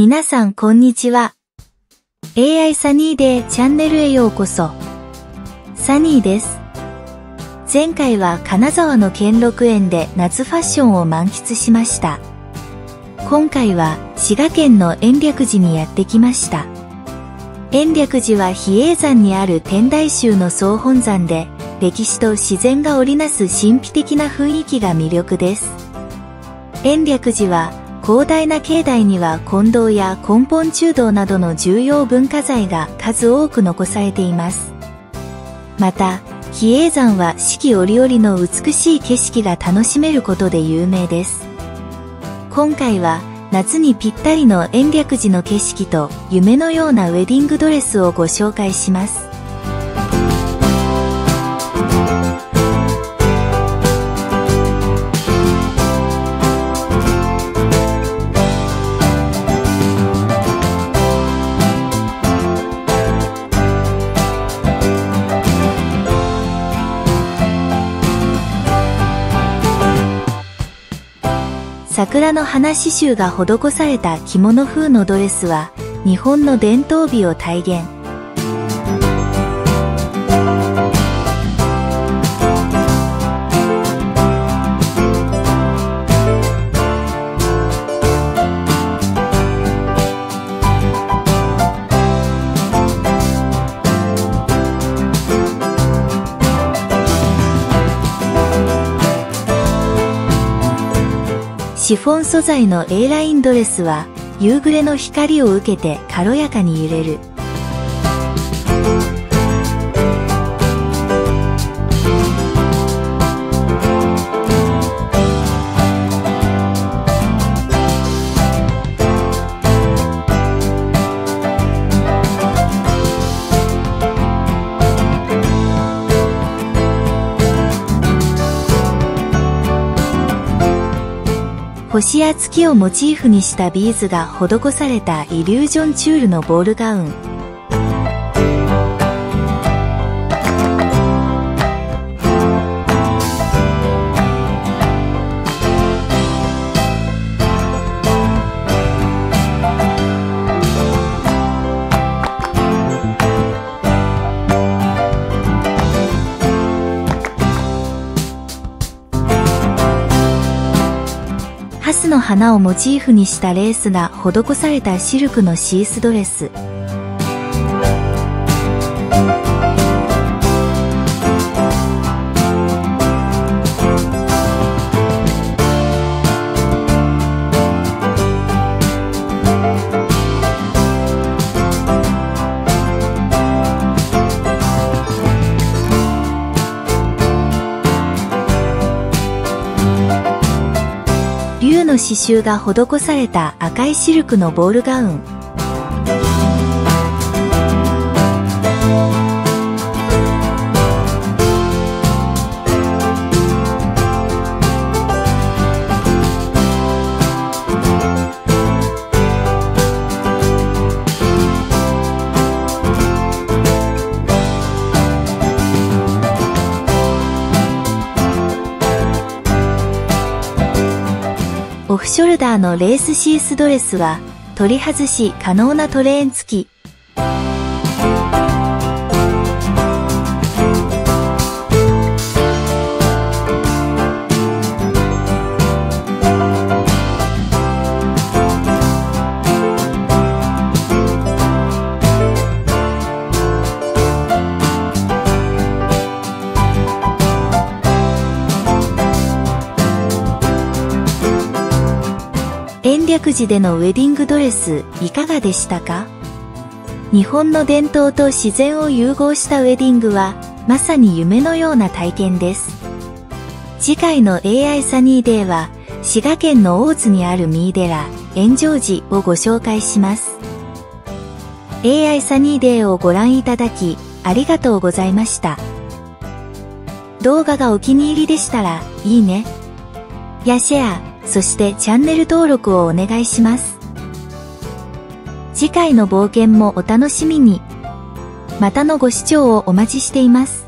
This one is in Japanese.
皆さんこんにちは。AI サニーデーチャンネルへようこそ。サニーです。前回は金沢の兼六園で夏ファッションを満喫しました。今回は滋賀県の延暦寺にやってきました。延暦寺は比叡山にある天台宗の総本山で、歴史と自然が織りなす神秘的な雰囲気が魅力です。延暦寺は広大な境内には金堂や根本中道などの重要文化財が数多く残されています。また、比叡山は四季折々の美しい景色が楽しめることで有名です。今回は夏にぴったりの延暦寺の景色と夢のようなウェディングドレスをご紹介します。桜の花刺繍が施された着物風のドレスは日本の伝統美を体現。シフォン素材の A ラインドレスは夕暮れの光を受けて軽やかに揺れる。星や月をモチーフにしたビーズが施されたイリュージョンチュールのボールガウン。スの花をモチーフにしたレースが施されたシルクのシースドレス。刺繍が施された赤いシルクのボールガウン。オフショルダーのレースシースドレスは取り外し可能なトレーン付き。延暦寺でのウェディングドレスいかがでしたか？日本の伝統と自然を融合したウェディングはまさに夢のような体験です。次回の AI サニーデーは滋賀県の大津にあるミーデラ、炎上寺をご紹介します。AI サニーデーをご覧いただきありがとうございました。動画がお気に入りでしたらいいね。やシェア、そしてチャンネル登録をお願いします。次回の冒険もお楽しみに。またのご視聴をお待ちしています。